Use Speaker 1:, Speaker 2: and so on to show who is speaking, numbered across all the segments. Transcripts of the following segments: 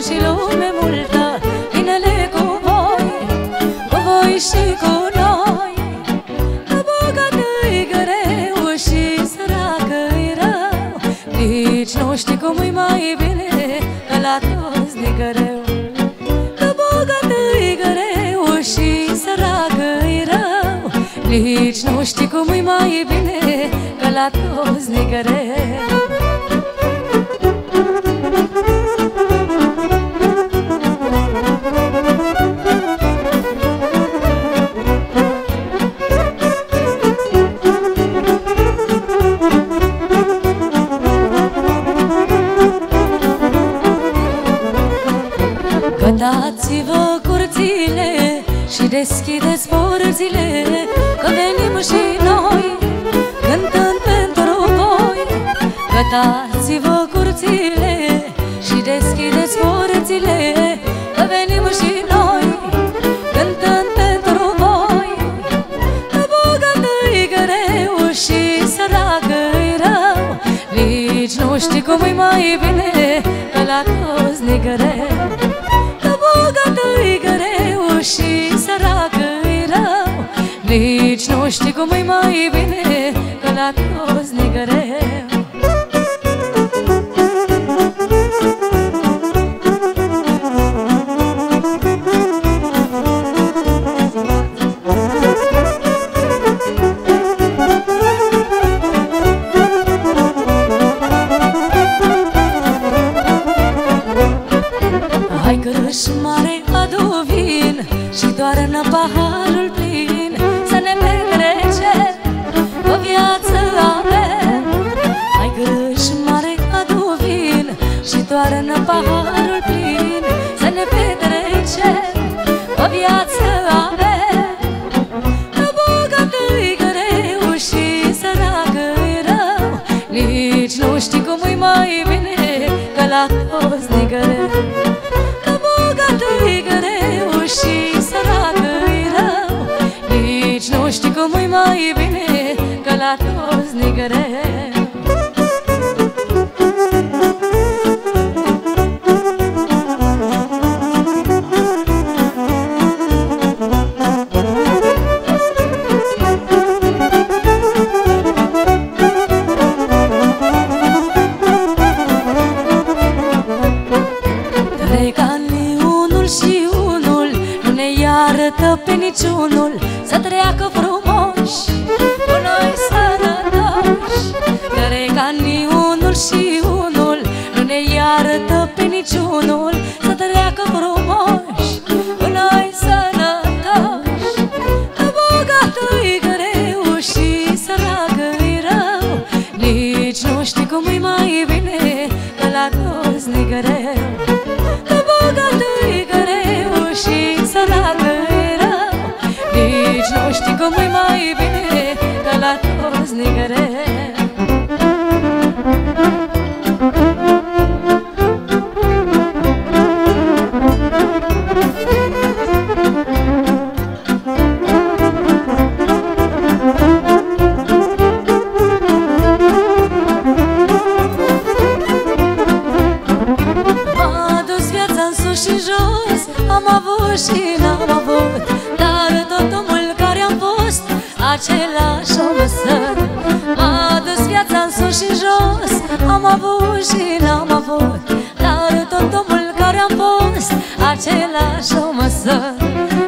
Speaker 1: la Doamne ajută Oameni buni și lume multă Binele cu voi, cu voi și cu noi. Că bogat-i greu și săracă-i rău Nici nu știi cum-i mai bine Că la toți de greu. Că bogat-i greu și săracă-i rău Nici nu știi cum-i mai bine Că la toți de greu Dați-vă curțile și deschideți porțile Că venim și noi cântând pentru voi. Gătați-vă curțile și deschideți porțile Că venim și noi cântând pentru voi. Că bogat-i greu și săracă-i rău Nici nu știi cum-i mai bine Că la toți ne greu că-i greu și săracă-i rău. Nici nu știi cum e mai bine că la toți ne greu. Hai că răși mare și doar în paharul plin Să ne petrece o viață avem Ai grâși mare ca tu Și doar în paharul mai bine Că la toți ne greu pe niciunul Să treacă frumos. Noi sănătoși Care ca ni și unul Nu ne iartă pe niciunul Să treacă frumos. același măsăr A dus viața în sus și jos Am avut și n-am avut Dar tot omul care am fost Același măsăr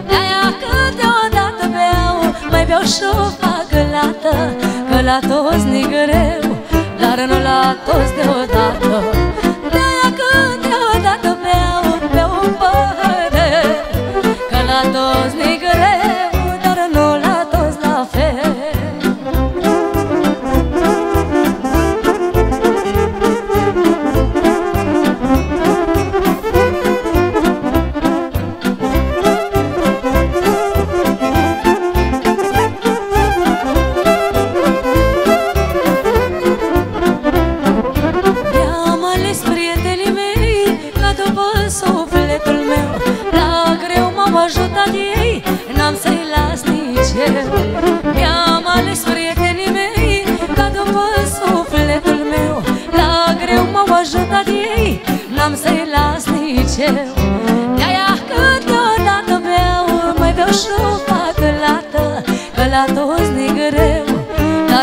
Speaker 1: De-aia câteodată beau Mai beau și o fac lată Că la toți ni greu Dar nu la toți deodată. De-aia câteodată beau Beau un păhăr Că la toți ni greu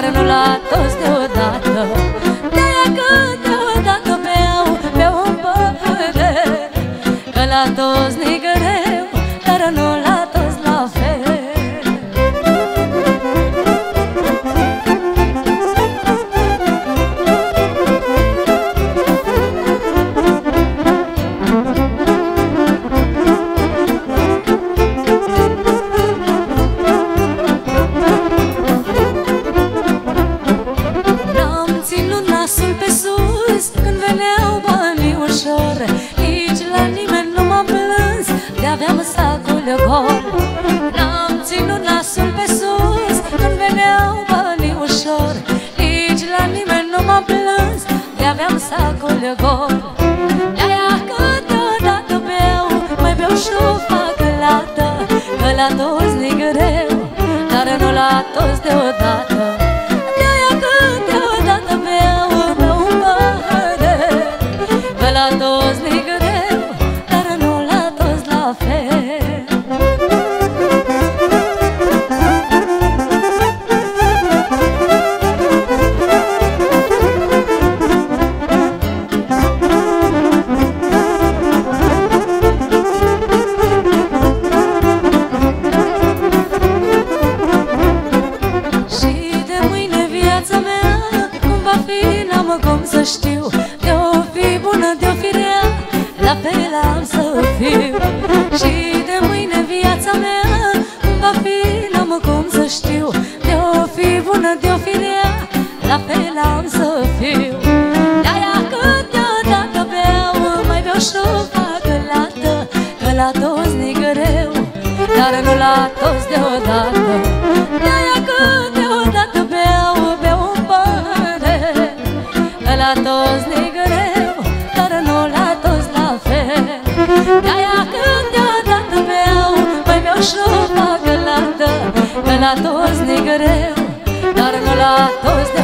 Speaker 1: Dar nu la toți deodată sacul gol De-aia câteodată beau Mai beau și o fac lată Că la toți ne greu Dar nu la toți deodată cum să știu. De-o fi bună, de-o fi rea La fel am să fiu. Și de mâine viața mea Cum va fi, n-am cum să știu. De-o fi bună, de-o fi rea La fel am să fiu. De-aia câteodată beau Mai beau și o fac lată Că la toți ne greu Dar nu la toți deodată la toți ne greu Dar nu la toți